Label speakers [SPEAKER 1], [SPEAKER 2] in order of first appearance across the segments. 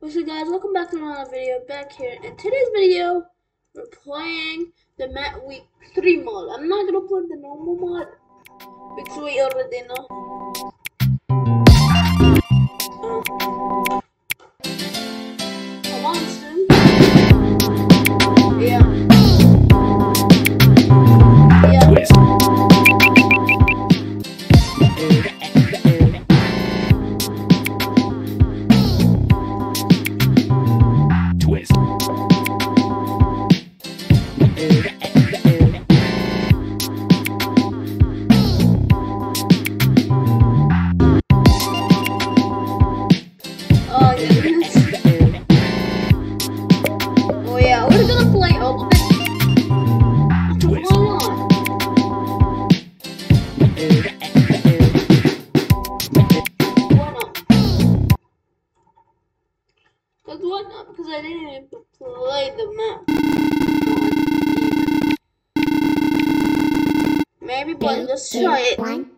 [SPEAKER 1] What's up guys, welcome back to another video back here. In today's video, we're playing the Matt Week 3 mod. I'm not gonna play the normal mod because we already know. Play the map. Maybe, but let's try it.
[SPEAKER 2] One,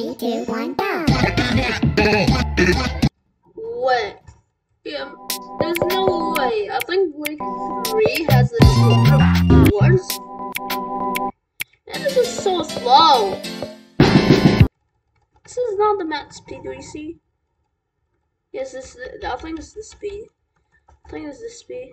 [SPEAKER 2] Three, two, one, go.
[SPEAKER 1] Wait. Yeah, there's no way. I think week three has the worst. And this is so slow. This is not the max speed we see. Yes, this is, I think it's the speed. I think it's the speed.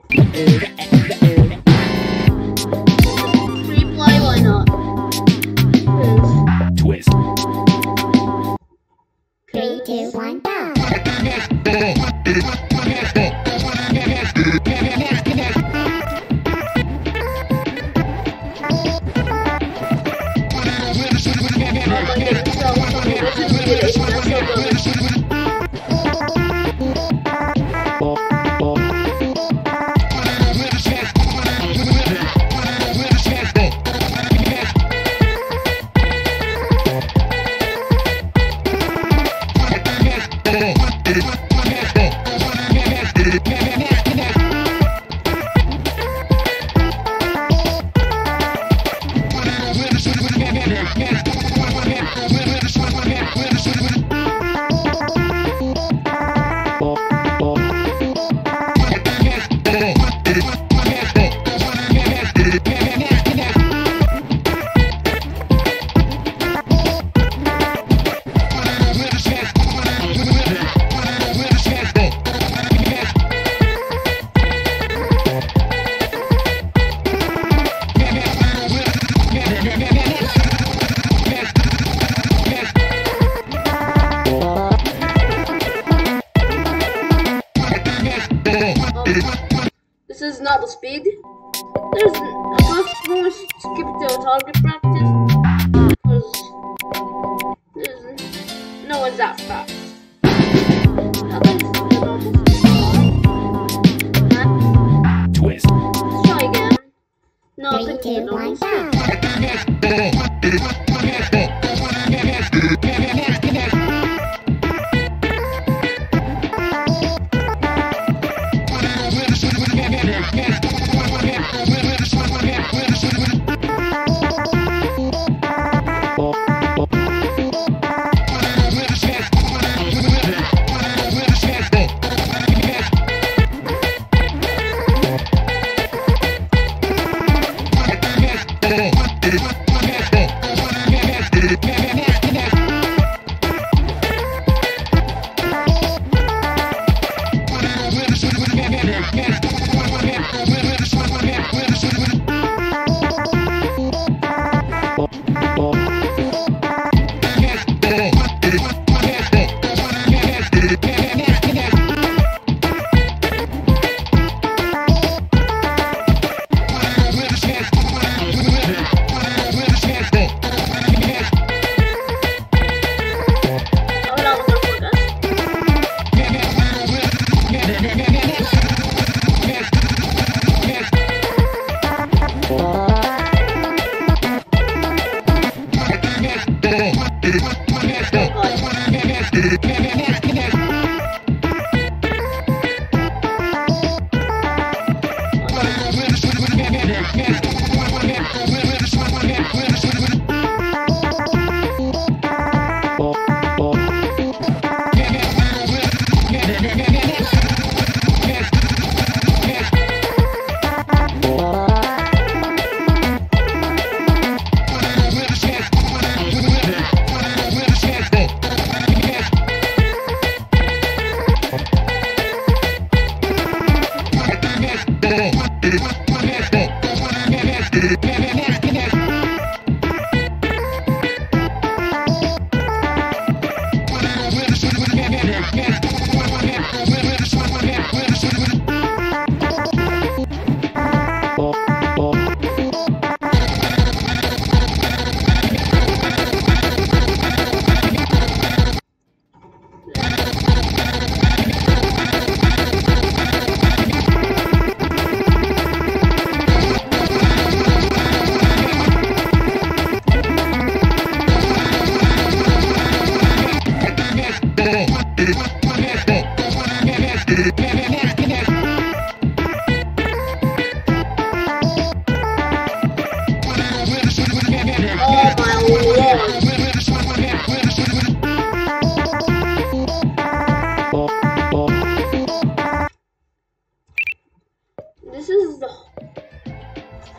[SPEAKER 1] The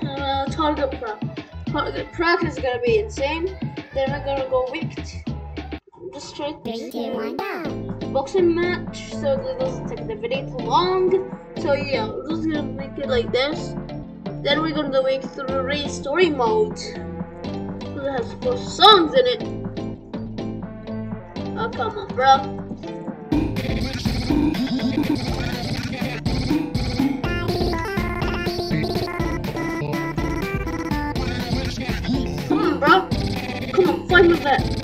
[SPEAKER 1] uh, target practice. Target practice is gonna be insane. Then we're gonna go wicked. Just straight
[SPEAKER 2] Three, two, one, go.
[SPEAKER 1] boxing match so that doesn't take the video too long. So yeah, we're just gonna make it like this. Then we're gonna make three story mode. It has four songs in it. Oh come on, bro. On, with it.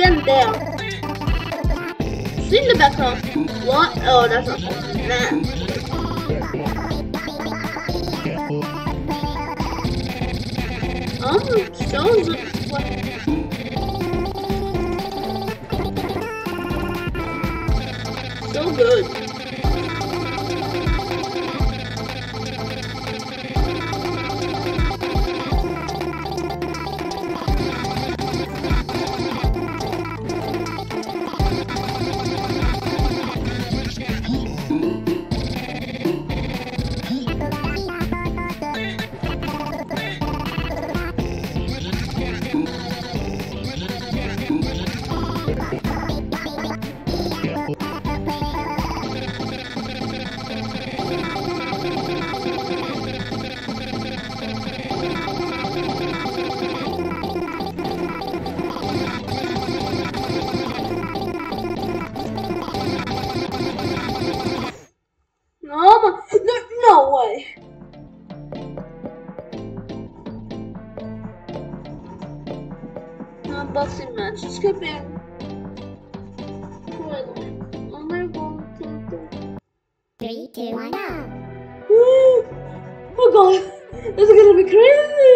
[SPEAKER 1] Again there? See in the background. What? Oh, that's not Matt. Oh, sounds like so good.
[SPEAKER 2] Two, one, go.
[SPEAKER 1] Oh god, this is gonna be crazy.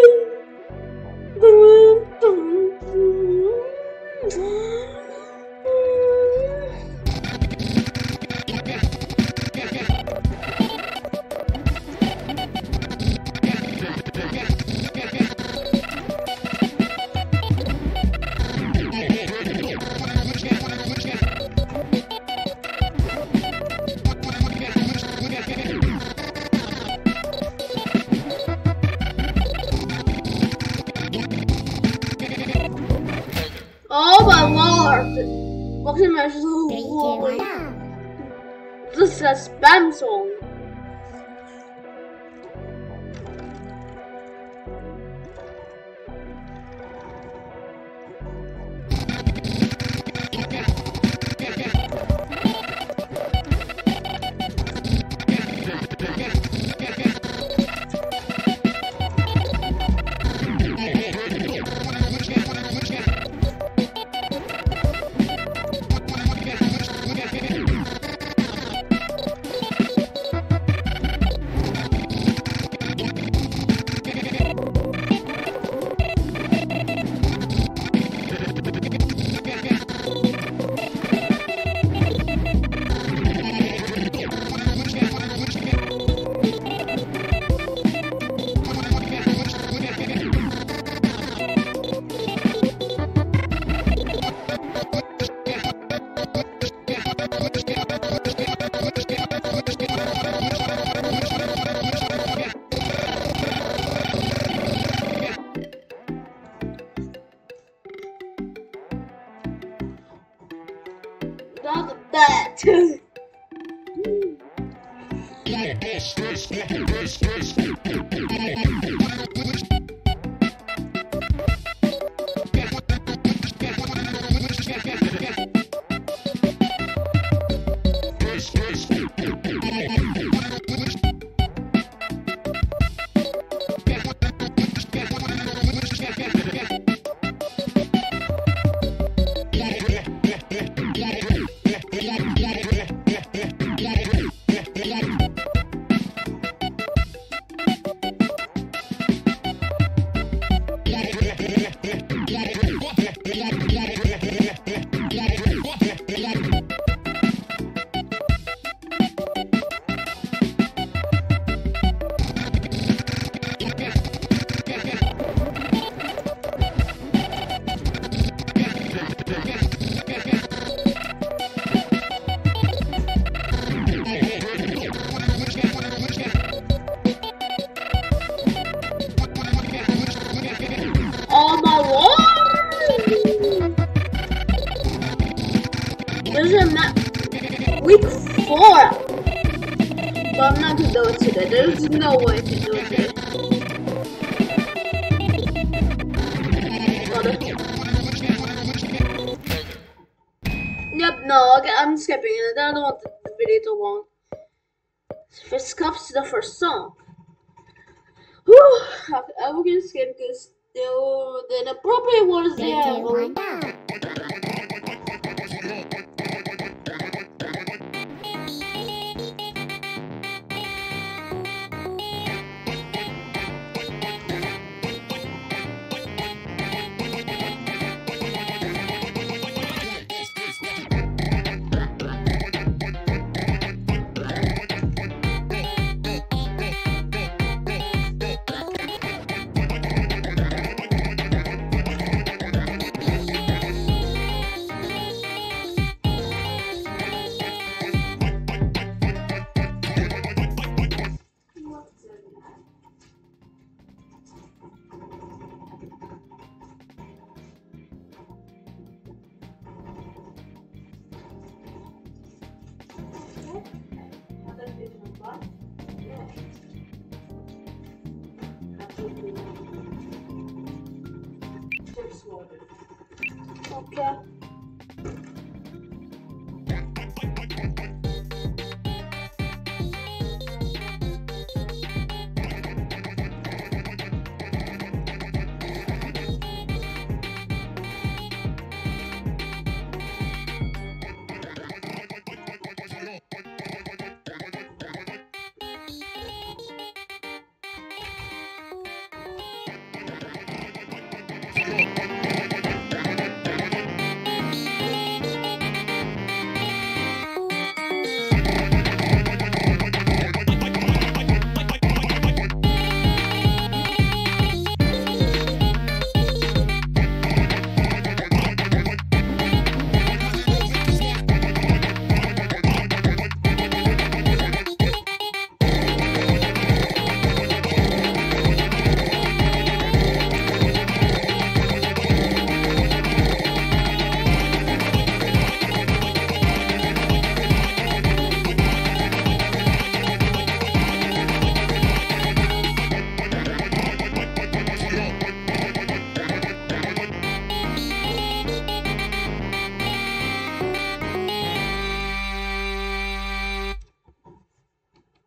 [SPEAKER 1] No, okay, I'm skipping it. I don't want the video too long. First comes to the first song. Whew, I, I will gonna skip because the the inappropriate words
[SPEAKER 2] Three,
[SPEAKER 1] there.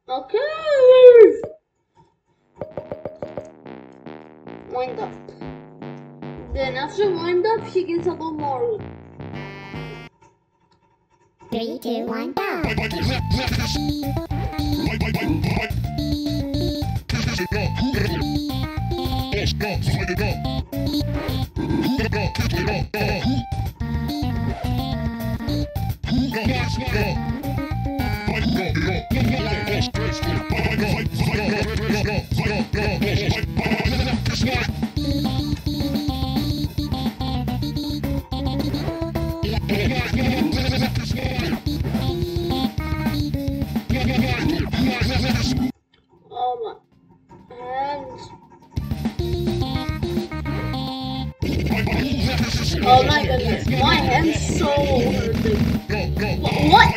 [SPEAKER 1] Okay. Wind up. Then after wind up, she gets a little more.
[SPEAKER 2] Three, two, one, go.
[SPEAKER 1] Oh my goodness, my hand's so hurting. Wha- What?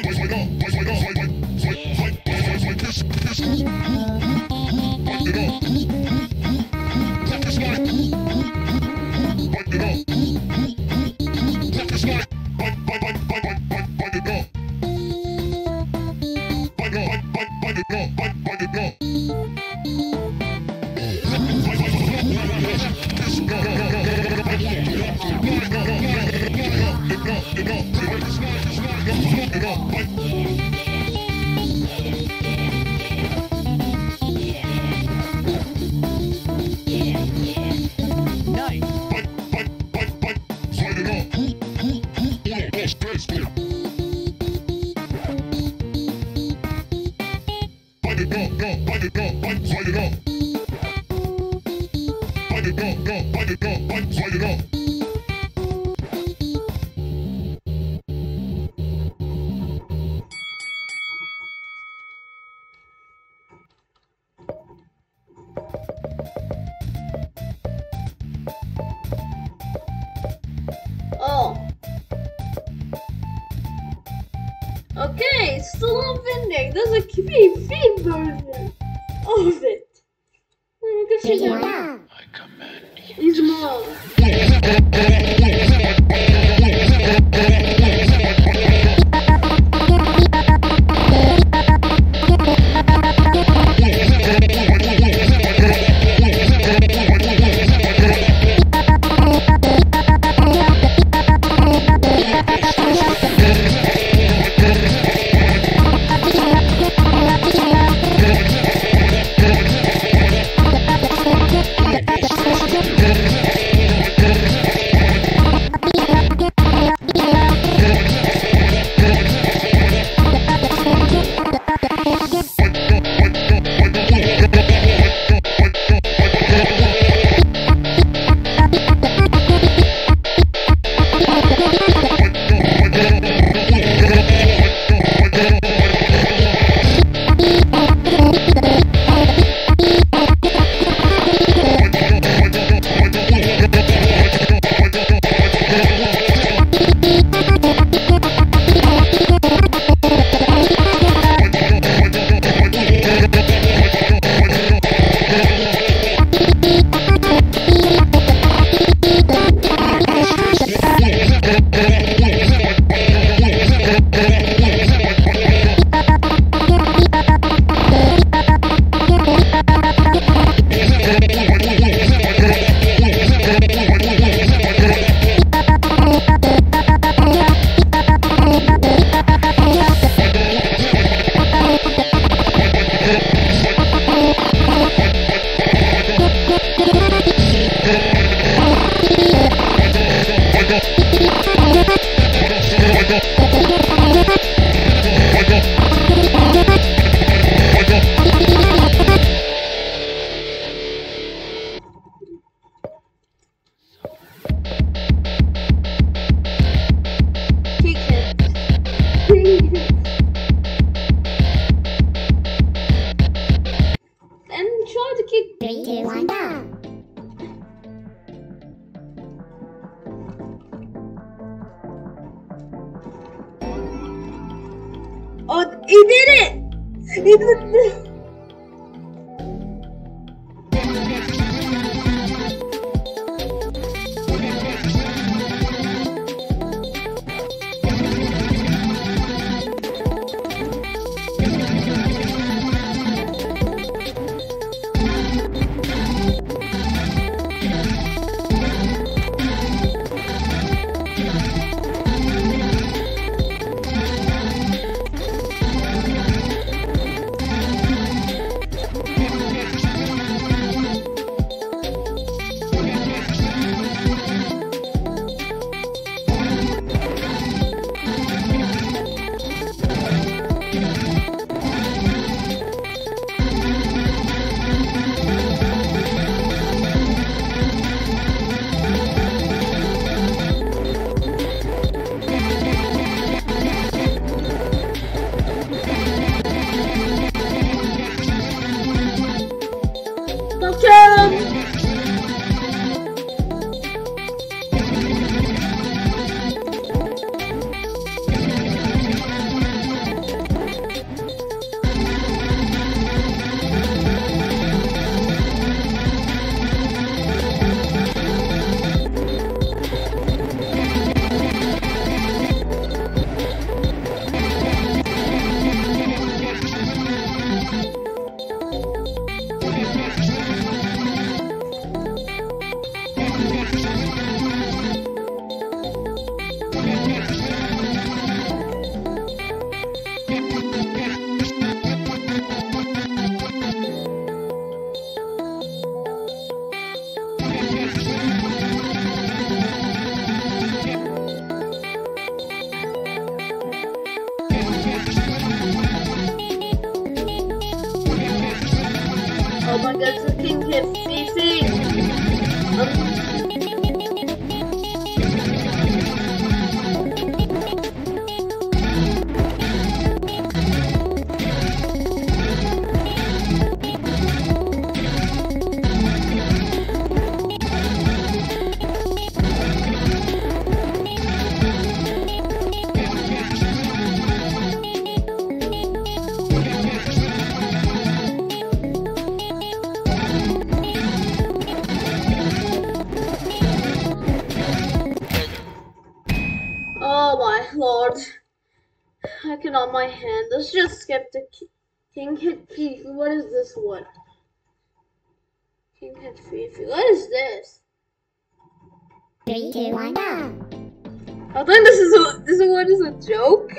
[SPEAKER 1] Oh. Let's just skip the King Hit Fifi. What is this one? King Hit Fifi. What is this?
[SPEAKER 2] Three, two, one, go.
[SPEAKER 1] I think this is a this one is a. Joke.